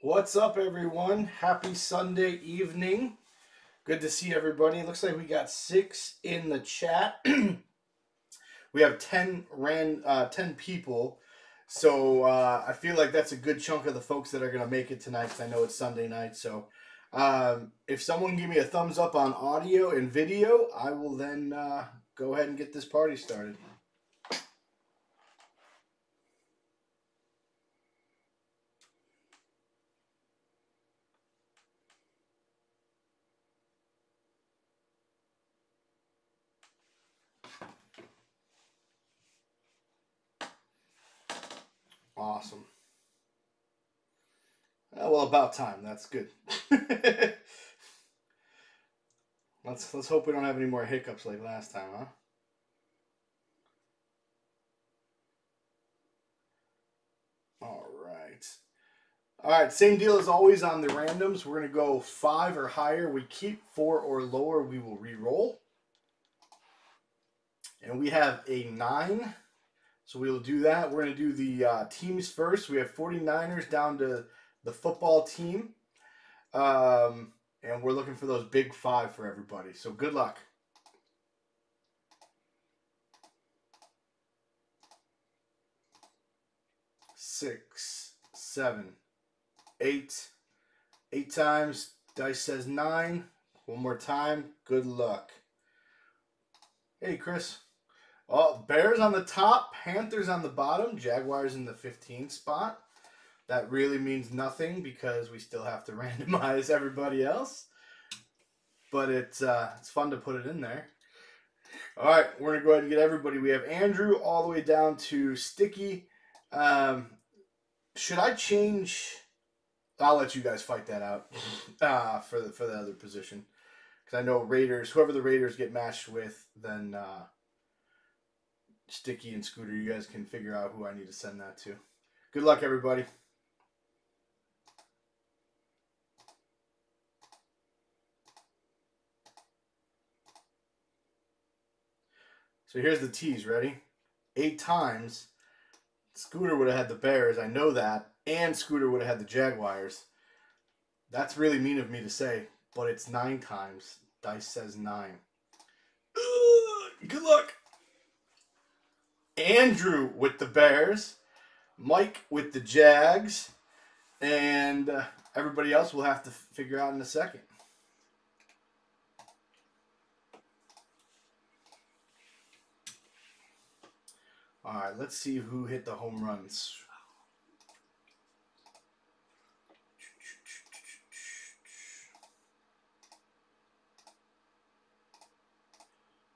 What's up, everyone? Happy Sunday evening. Good to see everybody. Looks like we got six in the chat. we have 10 ran uh, 10 people. So uh, I feel like that's a good chunk of the folks that are going to make it tonight because I know it's Sunday night. So um, if someone give me a thumbs up on audio and video, I will then uh, go ahead and get this party started. Awesome. Uh, well, about time. That's good. let's let's hope we don't have any more hiccups like last time, huh? All right. All right, same deal as always on the randoms. We're going to go five or higher. We keep four or lower, we will re-roll. And we have a nine. So we'll do that. We're going to do the uh, teams first. We have 49ers down to the football team. Um, and we're looking for those big five for everybody. So good luck. Six, seven, eight. Eight times. Dice says nine. One more time. Good luck. Hey, Chris. Oh, Bears on the top, Panthers on the bottom, Jaguars in the 15th spot. That really means nothing because we still have to randomize everybody else. But it's uh, it's fun to put it in there. All right, we're gonna go ahead and get everybody. We have Andrew all the way down to Sticky. Um, should I change? I'll let you guys fight that out uh, for the for the other position because I know Raiders. Whoever the Raiders get matched with, then. Uh, Sticky and Scooter, you guys can figure out who I need to send that to. Good luck, everybody. So here's the tease. Ready? Eight times. Scooter would have had the Bears. I know that. And Scooter would have had the Jaguars. That's really mean of me to say, but it's nine times. Dice says nine. Ugh, good luck. Andrew with the Bears, Mike with the Jags, and uh, everybody else we'll have to figure out in a second. All right, let's see who hit the home runs.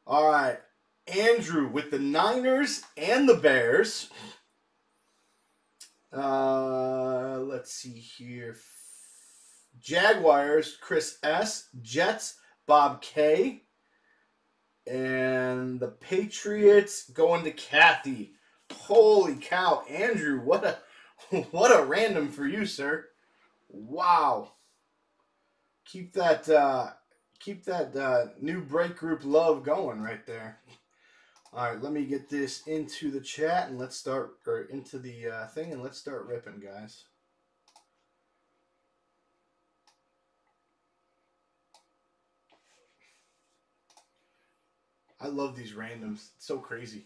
All right, Andrew with the Niners and the Bears. Uh, let's see here. Jaguars, Chris S. Jets, Bob K. And the Patriots going to Kathy. Holy cow, Andrew! What a what a random for you, sir. Wow. Keep that uh, keep that uh, new break group love going right there. All right, let me get this into the chat and let's start, or into the uh, thing and let's start ripping, guys. I love these randoms. It's so crazy.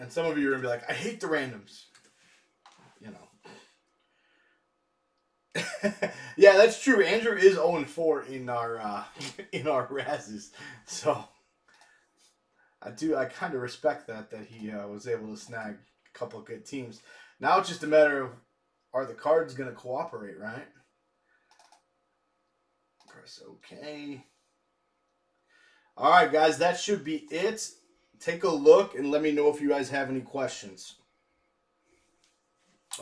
And some of you are to be like, I hate the randoms. You know. yeah, that's true. Andrew is 0 4 in our uh, in our Razes. So I do I kind of respect that that he uh, was able to snag a couple good teams. Now it's just a matter of are the cards to cooperate, right? Press OK. All right, guys, that should be it. Take a look and let me know if you guys have any questions.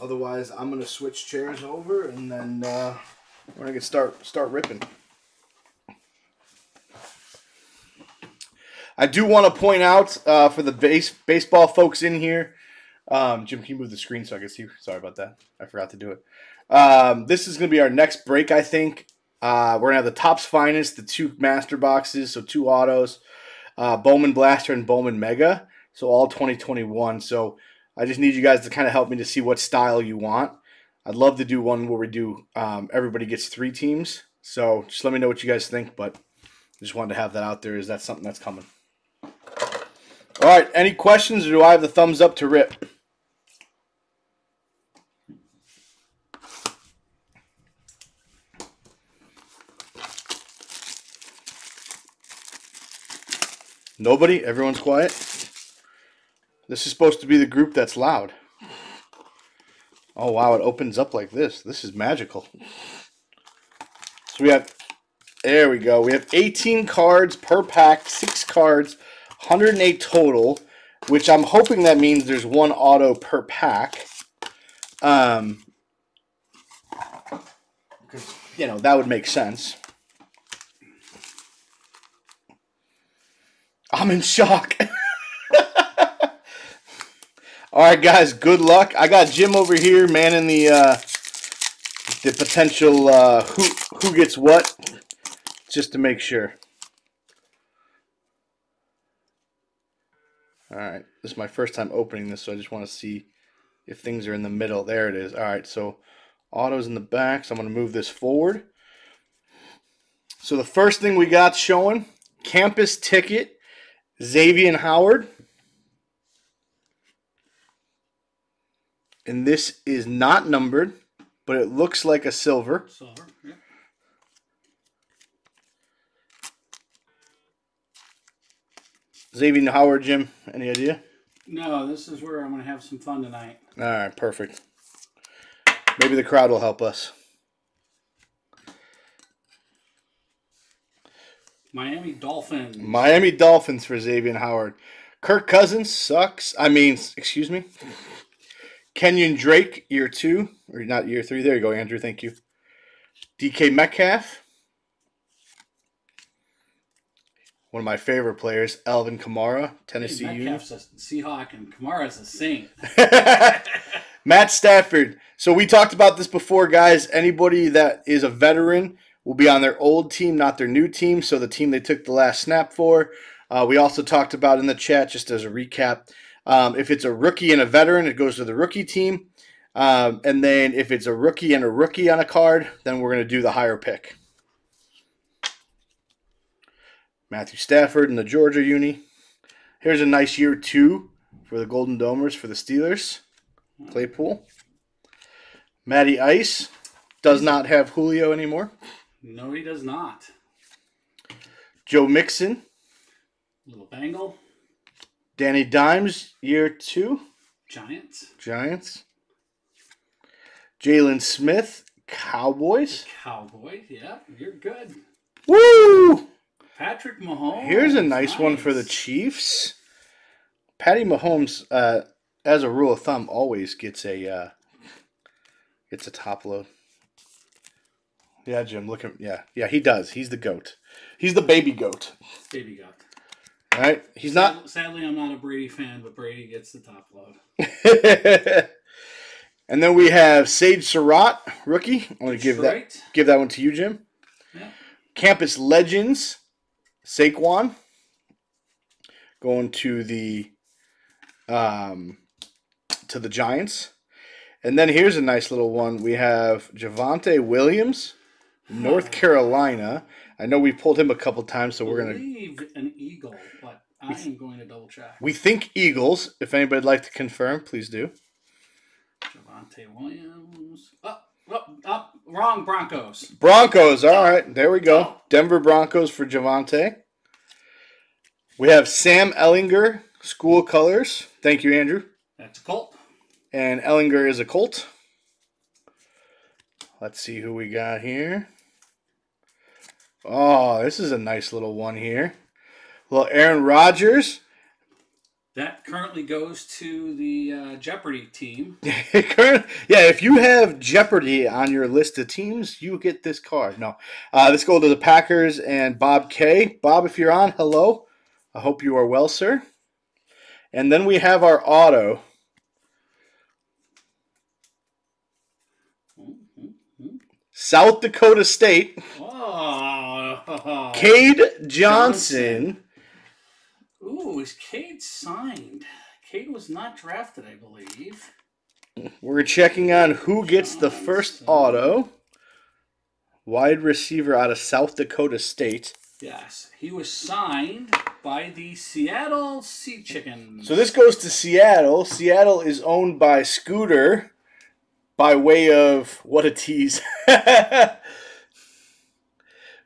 Otherwise, I'm gonna switch chairs over and then uh, we're gonna start start ripping. I do want to point out uh, for the base baseball folks in here. Um, Jim, can you move the screen so I can see? Sorry about that. I forgot to do it. Um, this is going to be our next break, I think. Uh, we're to have the Topps Finest, the two master boxes, so two autos, uh, Bowman Blaster and Bowman Mega. So all 2021. So I just need you guys to kind of help me to see what style you want. I'd love to do one where we do um, everybody gets three teams. So just let me know what you guys think. But just wanted to have that out there. Is that something that's coming? All right. Any questions, or do I have the thumbs up to rip? Nobody? Everyone's quiet? This is supposed to be the group that's loud. Oh, wow. It opens up like this. This is magical. So we have, there we go. We have 18 cards per pack, six cards, 108 total, which I'm hoping that means there's one auto per pack. Um, you know, that would make sense. I'm in shock. All right, guys. Good luck. I got Jim over here, man, in the uh, the potential uh, who who gets what, just to make sure. All right, this is my first time opening this, so I just want to see if things are in the middle. There it is. All right, so auto's in the back, so I'm going to move this forward. So the first thing we got showing, campus ticket Xavien Howard. And this is not numbered, but it looks like a silver. Silver, yeah. Xavien Howard, Jim, any idea? No, this is where I'm going to have some fun tonight. All right, perfect. Maybe the crowd will help us. Miami Dolphins. Miami Dolphins for Xavien Howard. Kirk Cousins sucks. I mean, excuse me. Kenyan Drake, year two, or not year three. There you go, Andrew. Thank you. DK Metcalf. One of my favorite players, Alvin Kamara, Tennessee Hey. Metcalf's a Seahawk and Kamara's a Saint. Matt Stafford. So we talked about this before, guys. Anybody that is a veteran will be on their old team, not their new team. So the team they took the last snap for. Uh, we also talked about in the chat, just as a recap, um, if it's a rookie and a veteran, it goes to the rookie team. Um, and then if it's a rookie and a rookie on a card, then we're going to do the higher pick. Matthew Stafford in the Georgia uni. Here's a nice year two for the Golden Domers for the Steelers. Claypool. Matty Ice does not have Julio anymore. No, he does not. Joe Mixon. Little Bengal. Danny Dimes, year two. Giants. Giants. Jaylon Smith, Cowboys. Cowboys. Yeah, you're good. Woo! Patrick Mahomes. Here's a nice, one for the Chiefs. Patty Mahomes, uh, as a rule of thumb, always gets a uh, gets a top load. Yeah, Jim. Look at yeah, yeah. He does. He's the goat. He's the baby goat. Baby got. All right. He's not. Sadly, I'm not a Brady fan, but Brady gets the top love. and then we have Sage Surratt, rookie. I'm going to give that give that one to you, Jim. Yeah. Campus Legends, Saquon. Going to the um, to the Giants. And then here's a nice little one. We have Javonte Williams, North Carolina. I know we pulled him a couple times, so we're gonna believe an eagle, but I am going to double check. we think Eagles. If anybody'd like to confirm, please do. Javonte Williams. Up, up, up. Wrong Broncos. Broncos. All right, there we go. Oh. Denver Broncos for Javonte. We have Sam Ehlinger, school colors. Thank you, Andrew. That's a Colt. And Ehlinger is a Colt. Let's see who we got here. Oh, this is a nice little one here. Well, Aaron Rodgers. That currently goes to the uh, Jeopardy team. Yeah, if you have Jeopardy on your list of teams, you get this card. No, uh, let's go to the Packers and Bob K. Bob, if you're on, hello. I hope you are well, sir. And then we have our auto. South Dakota State, Oh, Uh-huh. Cade Johnson. Ooh, is Cade signed? Cade was not drafted, I believe. We're checking on who gets the first auto. Wide receiver out of South Dakota State. Yes, he was signed by the Seattle Sea Chickens. So this goes to Seattle. Seattle is owned by Scooter by way of what a tease.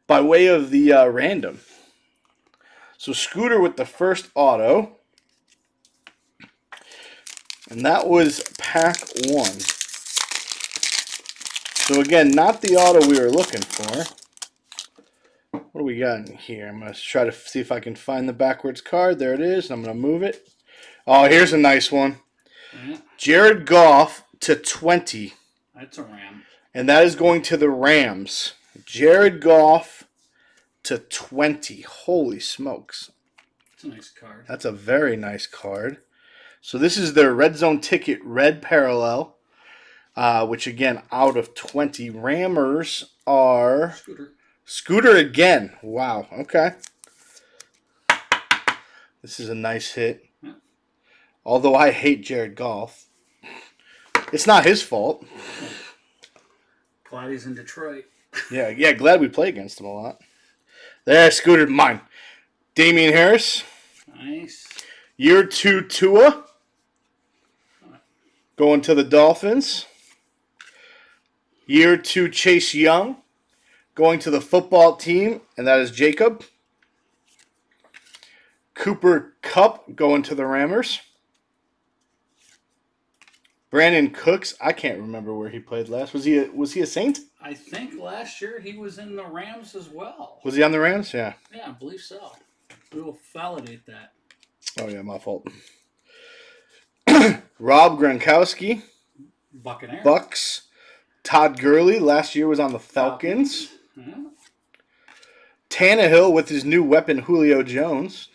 by way of the uh, random. So Scooter with the first auto. And that was pack one. So again, not the auto we were looking for. What do we got in here? I'm going to try to see if I can find the backwards card. There it is. I'm going to move it. Oh, here's a nice one. Jared Goff to 20. that's a ram. And that is going to the Rams. Jared Goff to 20. Holy smokes. That's a nice card. That's a very nice card. So this is their red zone ticket, red parallel, uh, which again, out of 20. Rammers are Scooter. Scooter again. Wow. Okay. This is a nice hit. Yeah. Although I hate Jared Goff. It's not his fault. Glad he's in Detroit. Yeah, yeah, glad we play against him a lot. There, Scooter, mine. Damien Harris, Nice. year two Tua, going to the Dolphins. Year two Chase Young, going to the football team, and that is Jacob. Cooper Kupp going to the Rammers. Brandin Cooks, I can't remember where he played last. Was he a, was he a Saint? I think last year he was in the Rams as well. Was he on the Rams? Yeah. Yeah, I believe so. We will validate that. Oh yeah, my fault. Rob Gronkowski, Buccaneer. Bucks. Todd Gurley last year was on the Falcons. Yeah. Mm-hmm. Tannehill with his new weapon Julio Jones,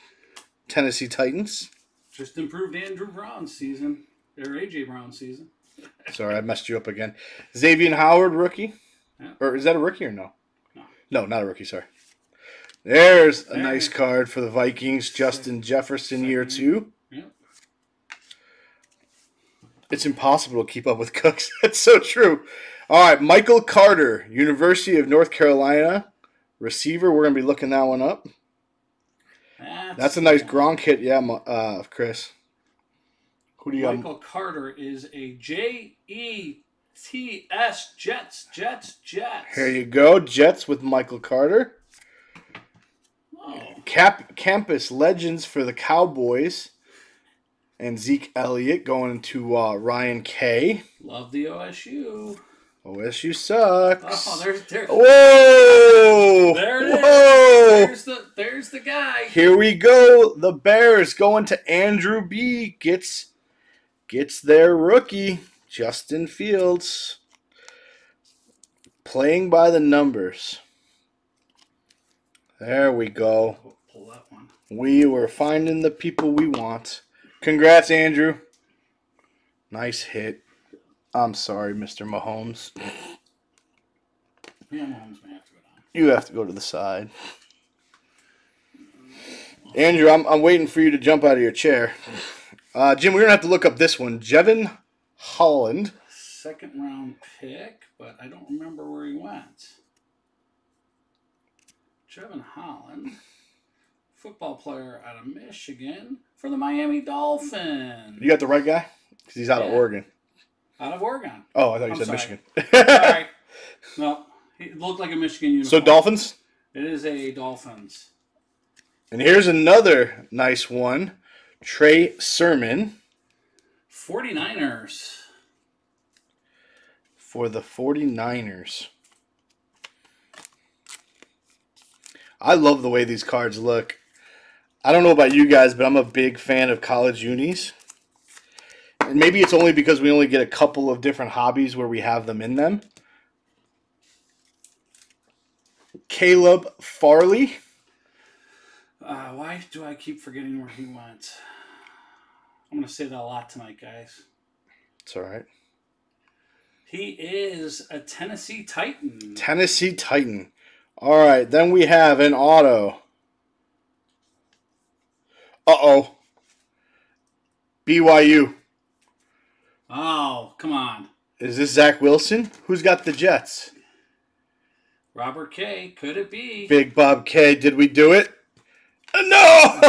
Tennessee Titans. Just improved Andrew Brown's season. Or AJ Brown season. Sorry, I messed you up again. Xavien Howard rookie, Yeah. or is that a rookie or no? No. No, not a rookie. Sorry. There's a There. nice card for the Vikings. Justin Jefferson, year two. Yeah. It's impossible to keep up with Cooks. That's so true. All right, Michael Carter, University of North Carolina, receiver. We're gonna be looking that one up. That's, That's a nice Gronk hit, yeah, uh, Chris. Who do you got? Michael Carter is a J E T S Jets Jets Jets. Here you go, Jets with Michael Carter. Oh, Cap campus legends for the Cowboys, and Zeke Elliott going to uh, Ryan K. love the OSU. OSU sucks. Oh, there's there, Whoa! there it is. Whoa! There's the there's the guy. Here we go. The Bears going to Andrew B. Gets gets their rookie Justin Fields playing by the numbers. There we go. Pull that one. We were finding the people we want. Congrats, Andrew. Nice hit. I'm sorry, Mr. Mahomes. Yeah, Mahomes may have to go down. You have to go to the side. Andrew, I'm, I'm waiting for you to jump out of your chair. Uh, Jim, we're going to have to look up this one. Jevon Holland. Second round pick, but I don't remember where he went. Jevon Holland, football player out of Michigan for the Miami Dolphins. You got the right guy? Because he's out of Oregon. Out of Oregon. Oh, I thought you I'm said sorry. Michigan. Sorry. No, he looked like a Michigan uniform. so, Dolphins? It is a Dolphins. And here's another nice one Trey Sermon 49ers. for the 49ers. I love the way these cards look. I don't know about you guys, but I'm a big fan of college unis. And maybe it's only because we only get a couple of different hobbies where we have them in them. Caleb Farley. Uh, why do I keep forgetting where he went? I'm going to say that a lot tonight, guys. It's all right. He is a Tennessee Titan. Tennessee Titan. All right, then we have an auto. Uh oh. BYU. Oh, come on. Is this Zach Wilson? Who's got the Jets? Robert K. Could it be? Big Bob K. Did we do it? No!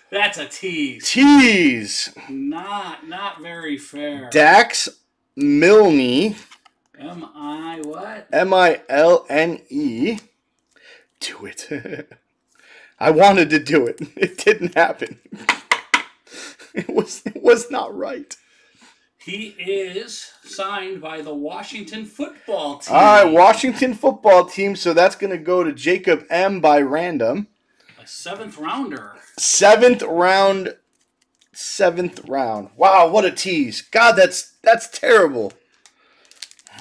That's a tease. Tease. Not not very fair. Dax Milne, M I what? M I L N E. Do it. I wanted to do it. It didn't happen. It was it was not right. He is signed by the Washington football team. All right, Washington football team. So that's going to go to Jacob M by random. A seventh rounder. Seventh round. Seventh round. Wow, what a tease! God, that's that's terrible.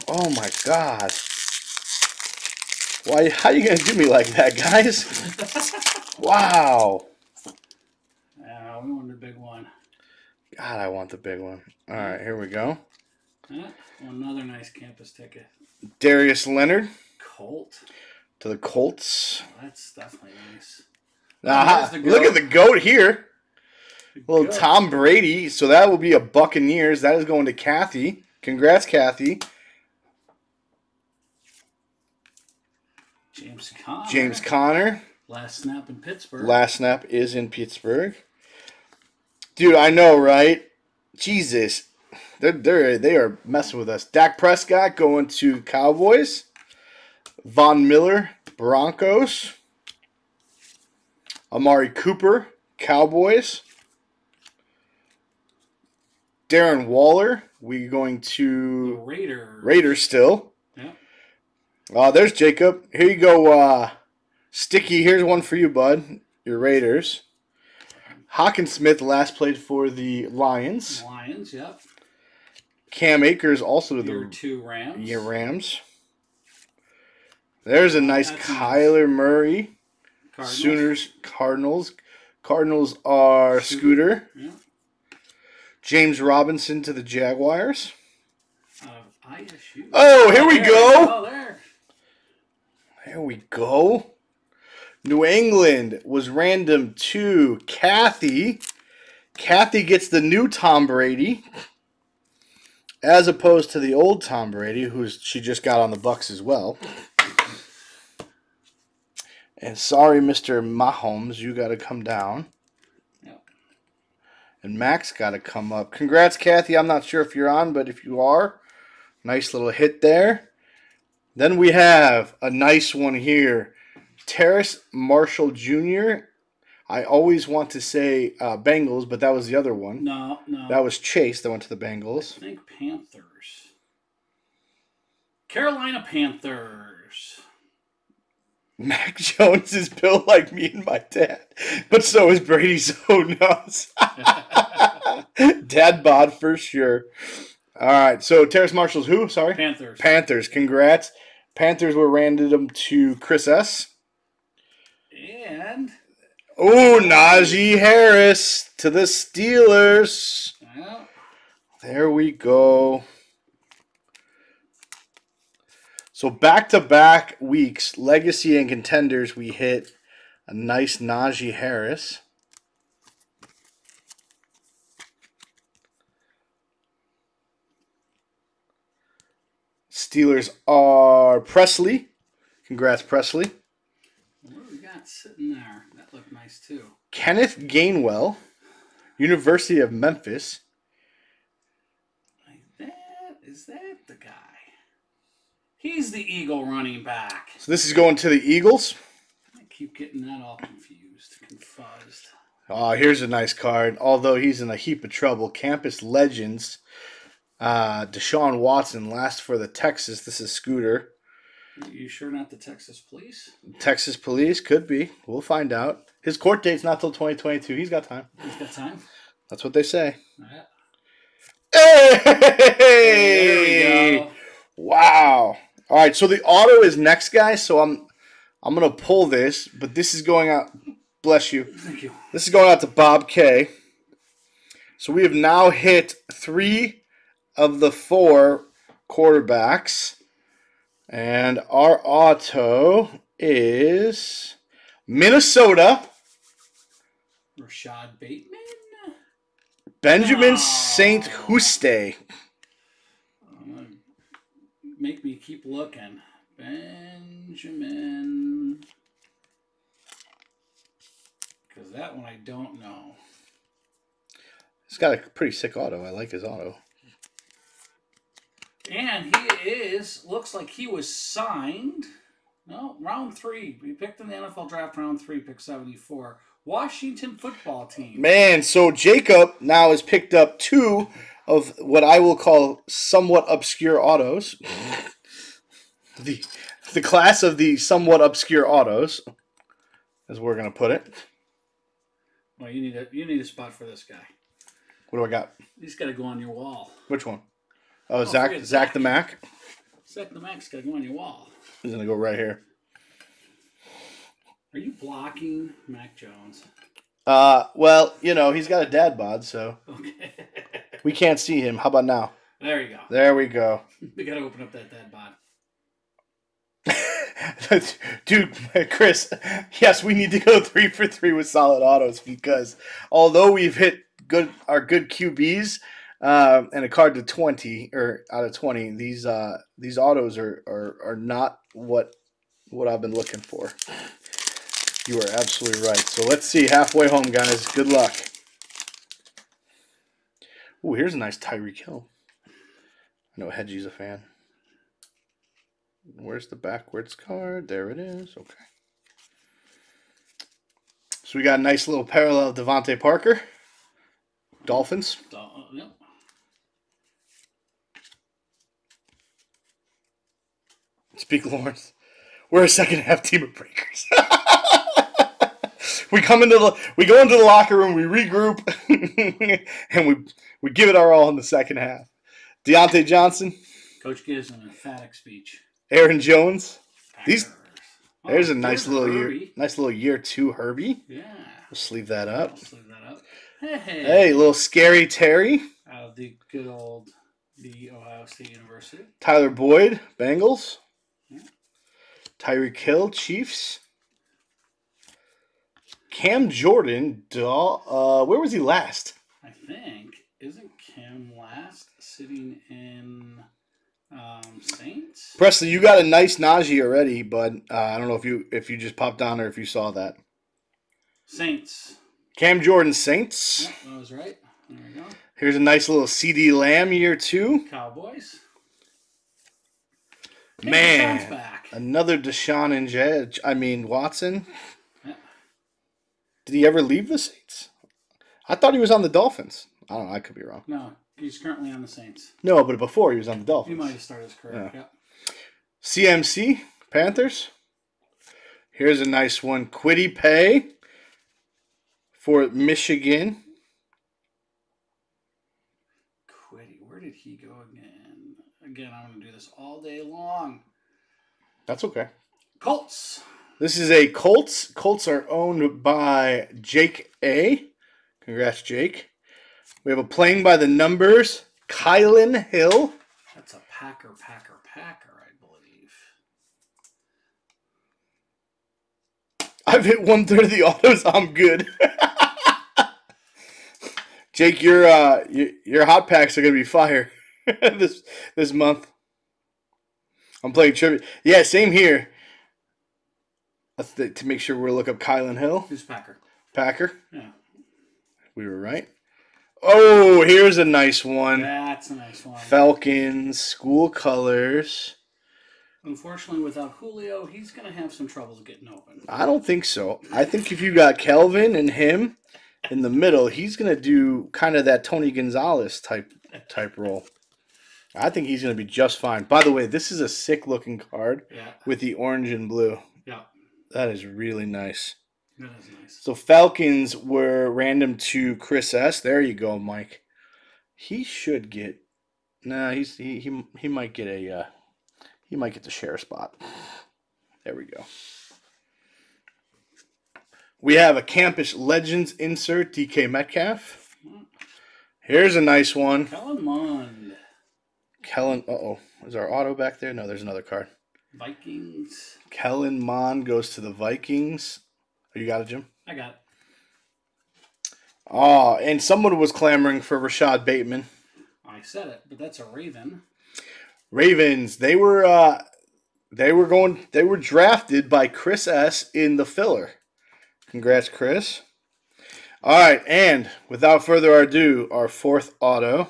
Oh my God. Why? How are you gonna do me like that, guys? Wow. Yeah, we wanted a big one. God, I want the big one. All mm. right, here we go. Yeah, another nice campus ticket. Darius Leonard Colt. to the Colts. That's definitely nice. The look at the goat here. Little Good. Tom Brady. So that will be a Buccaneers. That is going to Kathy. Congrats, Kathy. James Conner. James Conner. Last snap in Pittsburgh. Last snap is in Pittsburgh. Dude, I know, right? Jesus. They're, they're, they are messing with us. Dak Prescott going to Cowboys. Von Miller, Broncos. Amari Cooper, Cowboys. Darren Waller, we going the to Raiders. Raiders still. Yeah. Uh, there's Jacob. Here you go, uh, Sticky. Here's one for you, bud. Your Raiders. Hawkins Smith last played for the Lions. Lions, yep. Cam Akers also to Year the two Rams. yeah, Rams. There's a nice That's nice. Kyler Murray. Cardinals. Sooners, Cardinals. Cardinals are Scooter. Yeah. James Robinson to the Jaguars. Uh, ISU. Oh, here we There, go. Oh, there. There we go. New England was random to Kathy. Kathy gets the new Tom Brady, as opposed to the old Tom Brady, who's she just got on the Bucks as well. And sorry, Mister Mahomes, you got to come down. And Max got to come up. Congrats, Kathy. I'm not sure if you're on, but if you are, nice little hit there. Then we have a nice one here. Terrace Marshall Jr. I always want to say uh, Bengals, but that was the other one. No, no. That was Chase that went to the Bengals. I think Panthers. Carolina Panthers. Mac Jones is built like me and my dad, but so is Brady. So knows. dad bod for sure. All right, so Terrace Marshall's who? Sorry, Panthers. Panthers. Congrats. Panthers were random to Chris S. and Oh, Najee Harris to the Steelers. yeah, There we go. So back to back weeks, legacy and contenders, we hit a nice Najee Harris. Steelers are Presley. Congrats, Presley. What do we got sitting there? That looked nice too. Kenneth Gainwell, University of Memphis. Like that is that the guy? He's the Eagle running back. So this is going to the Eagles. I keep getting that all confused, confused. Oh, here's a nice card. Although he's in a heap of trouble. Campus Legends. Uh, Deshaun Watson last for the Texas. This is Scooter. You sure not the Texas Police? Texas Police could be. We'll find out. His court date's not till 2022. He's got time. He's got time. That's what they say. Right. Hey! There we go. Wow. All right, so the auto is next, guys. So I'm I'm gonna pull this, but this is going out. Bless you. Thank you. This is going out to Bob K. So we have now hit three of the four quarterbacks. And our auto is Minnesota. Rashod Bateman. Benjamin Oh. Saint Juste. Make me keep looking. Benjamin. Because that one I don't know. He's got a pretty sick auto. I like his auto. And he is, looks like he was signed. No, round three. We picked in the NFL draft round three, pick 74. Washington football team. Man, so Jacob now has picked up two of what I will call somewhat obscure autos. the the class of the somewhat obscure autos, as we're gonna put it. Well, you need a you need a spot for this guy. What do I got? He's got to go on your wall. Which one? Oh, Oh, Zach Zach Zach. the Mac. Zach the Mac's got to go on your wall. He's gonna go right here. Are you blocking Mac Jones? Uh, well, you know he's got a dad bod, so Okay. we can't see him. How about now? there you go. There we go. We got to open up that dead bod. Dude, Chris, yes, we need to go three for three with solid autos because although we've hit good our good QBs um, and a card to twenty or out of twenty, these uh, these autos are, are are not what what I've been looking for. You are absolutely right. So let's see halfway home, guys. Good luck. Ooh, here's a nice Tyreek Hill. I know Hedgie's a fan. Where's the backwards card? There it is. Okay. So we got a nice little parallel DeVante Parker. Dolphins. Uh. Speak Lawrence. We're a second half team of breakers. we come into the we go into the locker room, we regroup, and we we give it our all in the second half. Diontae Johnson, Coach gives an emphatic speech. Aaron Jones. These- Packers. There's Oh, a nice there's little year, nice little year two Herbie. Yeah. We'll sleeve that up. I'll sleeve that up. Hey. Hey, little scary Terry, Out of the good old the Ohio State University. Tyler Boyd, Bengals. Tyreek Hill, Chiefs. Cam Jordan, uh, where was he last? I think isn't Cam last sitting in um, Saints? Presley, you got a nice Najee already, but uh, I don't know if you if you just popped on or if you saw that. Saints. Cam Jordan, Saints. Yep, I was right. There we go. Here's a nice little CeeDee Lamb year two. Cowboys. Hey, Man. Back. Another Deshaun and Jed. I mean Watson. Yeah. Did he ever leave the Saints? I thought he was on the Dolphins. I don't know. I could be wrong. No, he's currently on the Saints. No, but before he was on the Dolphins. He Dolphins. might have started his career. Yeah. Yep. CMC Panthers. Here's a nice one. Kwity Paye for Michigan. Kwity, where did he go again? Again, I'm going to do this all day long. That's okay. Colts. This is a Colts. Colts are owned by Jake A. Congrats, Jake. We have a playing by the numbers. Kylin Hill. That's a Packer, Packer, Packer, I believe. I've hit one third of the autos. I'm good. Jake, your uh, your, your hot packs are gonna be fire this this month. I'm playing trivia. Yeah, same here. The, to make sure we look up Kylin Hill, Who's Packer? Packer. Yeah. We were right. Oh, here's a nice one. That's a nice one. Falcons school colors. Unfortunately, without Julio, he's going to have some troubles getting open. I don't think so. I think if you got Calvin and him in the middle, he's gonna do kind of that Tony Gonzalez type type role. I think he's gonna be just fine. By the way, this is a sick looking card Yeah. with the orange and blue. Yeah. That is really nice. That is nice. So Falcons were random to Chris S. There you go, Mike. He should get. Nah, he's he he, he might get a. Uh, he might get the share spot. There we go. We have a Campus Legends insert, DK Metcalf. Here's a nice one. Kellen Mond. Kellen. Uh oh. Is our auto back there? No, there's another card. Vikings. Kellen Mond goes to the Vikings. Oh, you got it, Jim? I got it. Oh, and someone was clamoring for Rashod Bateman. I said it, but that's a Raven. Ravens, they were uh they were going they were drafted by Chris S in the filler. Congrats, Chris. All right, and without further ado, our fourth auto.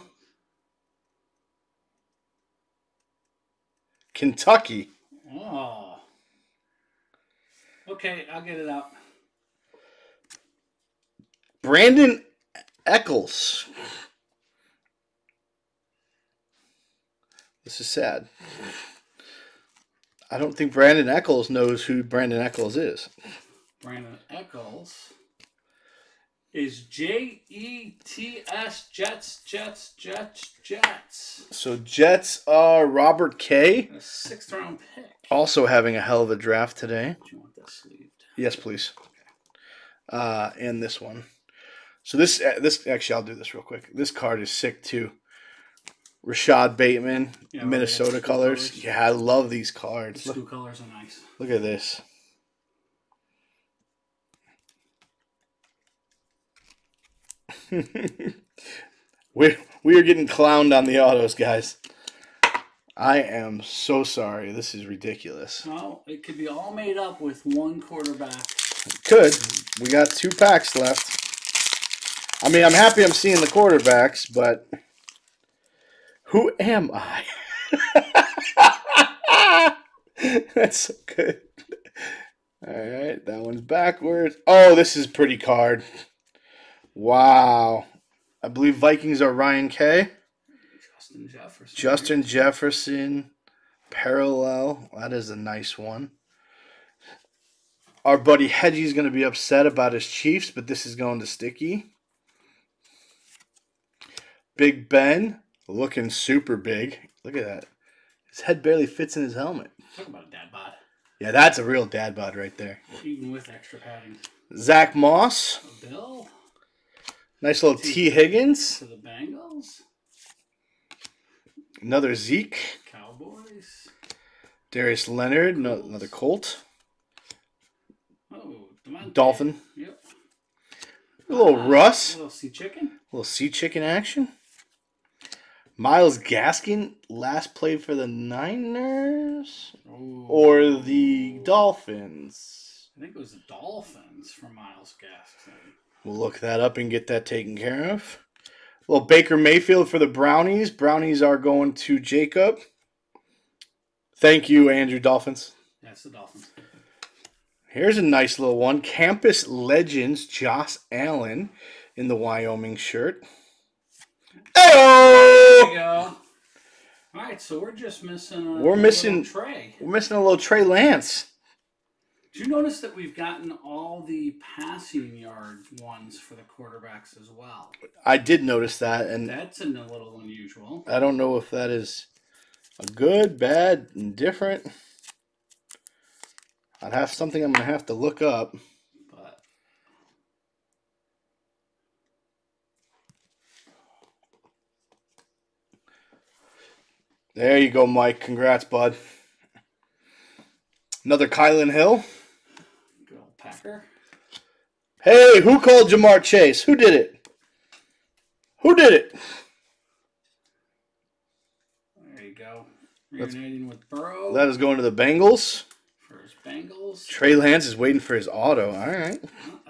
Kentucky. Oh. Okay, I'll get it out. Brandin Echols. This is sad. I don't think Brandin Echols knows who Brandin Echols is. Brandin Echols is J E T S Jets Jets Jets Jets. So Jets are Robert K. A sixth round pick. Also having a hell of a draft today. Do you want that sleeved? Yes, please. Uh, and this one. So this uh, this actually I'll do this real quick. This card is sick too. Rashod Bateman, Yeah, Minnesota colors. colors. Yeah, I love these The cards. Look, colors are nice. look at this. we we are getting clowned on the autos, guys. I am so sorry. This is ridiculous. No, it could be all made up with one quarterback. Could. We got two packs left. I mean, I'm happy I'm seeing the quarterbacks, but who am I? That's so good. All right, that one's backwards. Oh, this is pretty card. Wow. I believe Vikings are Ryan K. Justin Jefferson. Justin Jefferson, parallel. That is a nice one. Our buddy Hedgie's going to be upset about his Chiefs, but this is going to Sticky. Big Ben, looking super big. Look at that. His head barely fits in his helmet. Talk about a dad bod. Yeah, that's a real dad bod right there. Even with extra padding. Zack Moss, A Bill nice little T. Higgins, to the Bengals. another Zeke, Cowboys. Darius Leonard, no, another Colt, Oh, DeVante. Dolphin, Yep. a little Uh, Russ. little sea chicken. little sea chicken action. Myles Gaskin last played for the Niners Ooh. or the Dolphins. I think it was the Dolphins for Myles Gaskin. We'll look that up and get that taken care of. Well, Baker Mayfield for the Brownies. Brownies are going to Jacob. Thank you, Andrew Dolphins. That's the Dolphins. Here's a nice little one. Campus Legends, Josh Allen in the Wyoming shirt. There you go. All right, so we're just missing. A We're missing- little Trey. We're missing a little Trey Lance. Did you notice that we've gotten all the passing yard ones for the quarterbacks as well? I did notice that, and That's a little unusual. I don't know if that is a good, bad, and different. I'd have something I'm gonna have to look up. But There you go, Mike. Congrats, bud. Another Kylin Hill. Packer. Hey, who called Ja'Marr Chase? Who did it? Who did it? There you go. That's- Reuniting with Burrow That is going to the Bengals. his Bengals. Trey Lance is waiting for his auto. All right.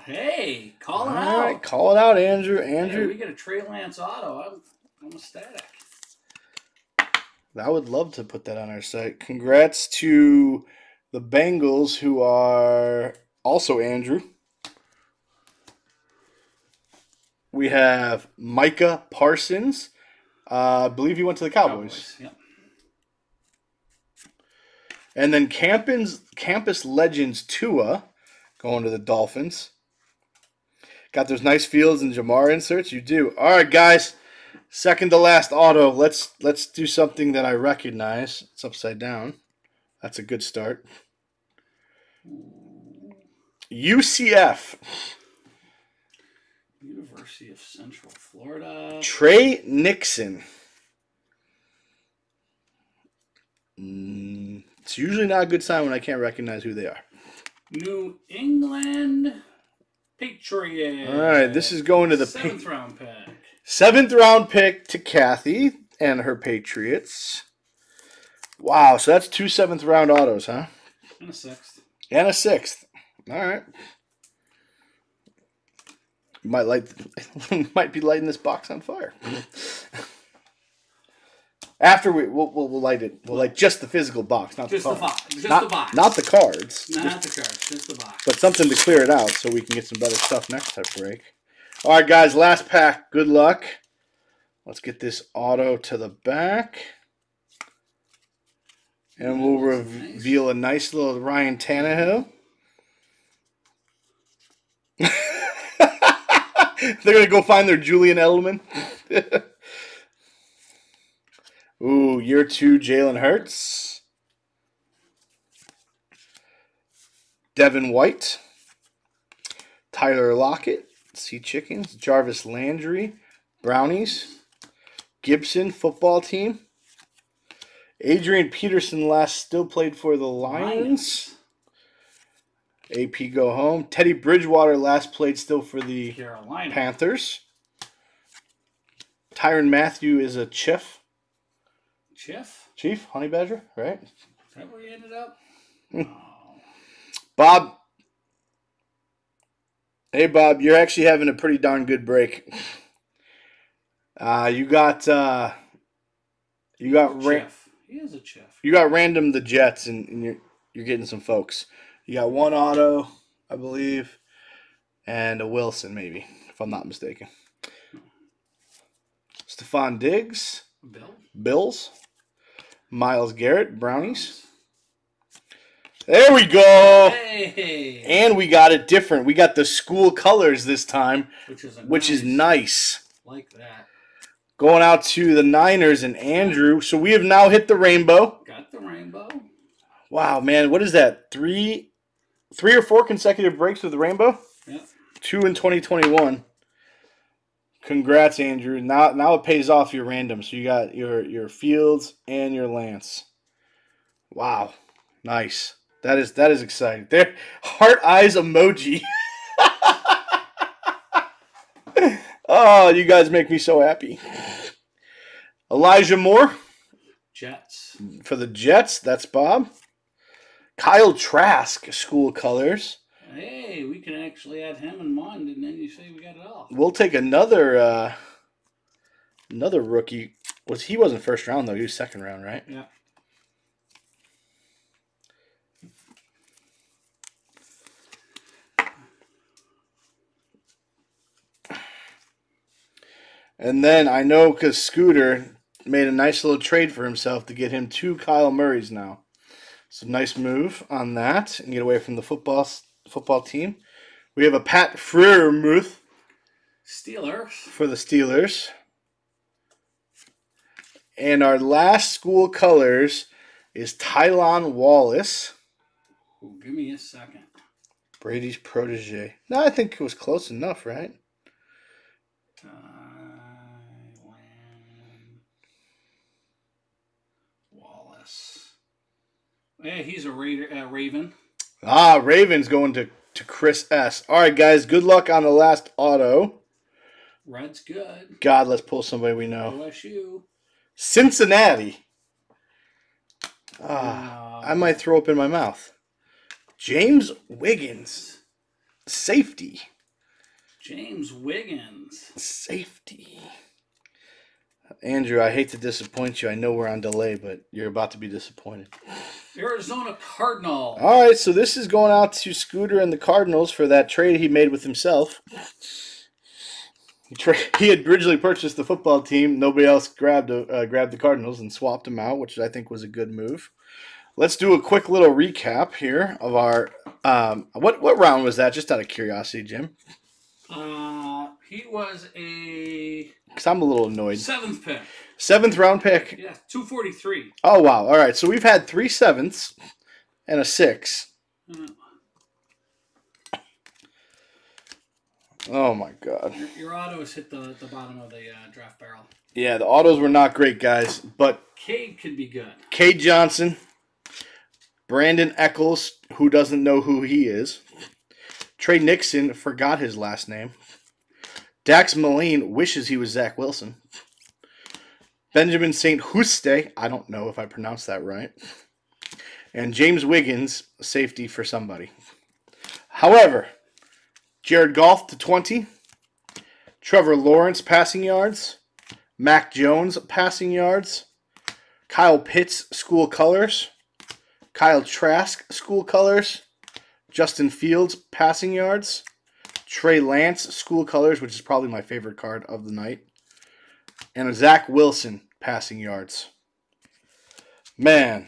Hey, call All it out. right. Call it out, Andrew. Hey, Andrew. we get a Trey Lance auto. I'm, I'm ecstatic. I would love to put that on our site. Congrats to the Bengals, who are also Andrew. We have Micah Parsons. Uh, I believe he went to the Cowboys. Yep. And then Campus, Campus Legends Tua going to the Dolphins. Got those nice fields and Ja'Marr inserts. You do. All right, guys. Second to last auto. Let's let's do something that I recognize. It's upside down. That's a good start. UCF. University of Central Florida. Tre Nixon. Mm, it's usually not a good sign when I can't recognize who they are. New England Patriot. All right, this is going to the pa- seventh round pick. seventh round pick to Kathy and her Patriots. Wow, so that's two seventh round autos, huh? And a sixth. And a sixth. All right. Might light, might be lighting this box on fire. After we, we'll, we'll, we'll light it. We'll light just the physical box, not Just the the box. Just not, the box. not the cards. No, Just- not the cards. Just the box. but something to clear it out so we can get some better stuff next time break. All right, guys, last pack. Good luck. Let's get this auto to the back. And we'll That nice. reveal a nice little Ryan Tannehill. They're to go find their Julian Edelman. Ooh, year two, Jalen Hurts. Devin White. Tyler Lockett. Sea Chickens. Jarvis Landry. Brownies. Gibson football team. Adrian Peterson last still played for the Lions. AP go home. Teddy Bridgewater last played still for the Carolina. Panthers. Tyrann Mathieu is a chief. Chief. Chief, honey badger, right? Is that where you ended up? Hmm. oh. Bob. Hey Bob, you're actually having a pretty darn good break. Uh, you got uh, you got ra-. He is a chief. you got random the Jets, and, and you're you're getting some folks. You got one auto, I believe, and a Wilson maybe, if I'm not mistaken. Stefon Diggs, Bill. Bills, Myles Garrett, Brownies. There we go. Hey. And we got it different. We got the school colors this time, which is which is nice- nice. like that. Going out to the Niners and Andrew. So we have now hit the rainbow. Got the rainbow. Wow, man, what is that? Three, three or four consecutive breaks with the rainbow. Yeah. Two in 2021. Congrats, Andrew. Now, now it pays off your random. So you got your your Fields and your Lance. Wow, nice. That is that is exciting. There, heart eyes emoji. oh, you guys make me so happy. Elijah Moore Jets. for the Jets. That's Bob. Kyle Trask, school colors. Hey, we can actually add him and Mond, and then you say we got it all. We'll take another uh another rookie. Was he wasn't first round though? He was second round, right? Yeah. And then I know because Scooter made a nice little trade for himself to get him two Kyle Murrays now. So nice move on that and get away from the football football team. We have a Pat Freiermuth Steelers. for the Steelers. And our last school colors is Tylan Wallace, Ooh, give me a second. Brady's protege. No, I think it was close enough, right? Tylan Wallace. Yeah, he's a Raider, uh, Raven. Ah, Ravens going to, to Chris S. All right, guys, good luck on the last auto. Red's good. God, let's pull somebody we know. OSU. Cincinnati. Ah, I might throw up in my mouth. James Wiggins. Safety. James Wiggins. Safety. Andrew, I hate to disappoint you. I know we're on delay, but you're about to be disappointed. Arizona Cardinal. All right, so this is going out to Scooter and the Cardinals for that trade he made with himself. He, he had originally purchased the football team. Nobody else grabbed uh, grabbed the Cardinals and swapped them out, which I think was a good move. Let's do a quick little recap here of our um, what what round was that? Just out of curiosity, Jim, Uh, he was a because I'm a little annoyed. seventh pick. Seventh round pick. Yeah, 243. Oh wow! All right, so we've had three sevenths and a six. Uh, Oh my god. your, your autos hit the, the bottom of the uh, draft barrel. Yeah, the autos were not great, guys. But Cade could be good. Cade Johnson, Brandin Echols, who doesn't know who he is, Tre Nixon forgot his last name. Dax Milne wishes he was Zach Wilson. Benjamin St. Juste, I don't know if I pronounced that right. And James Wiggins, safety for somebody. However, Jared Goff to 20. Trevor Lawrence passing yards. Mac Jones passing yards. Kyle Pitts school colors. Kyle Trask school colors. Justin Fields passing yards. Trey Lance school colors, which is probably my favorite card of the night. And a Zach Wilson passing yards. Man.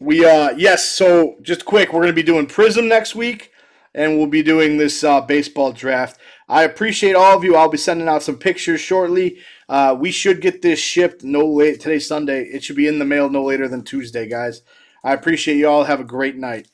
We uh yes, so just quick, we're gonna be doing Prism next week, and we'll be doing this uh, baseball draft. I appreciate all of you. I'll be sending out some pictures shortly. Uh, we should get this shipped no late. Today's Sunday. It should be in the mail no later than Tuesday, guys. I appreciate you all. Have a great night.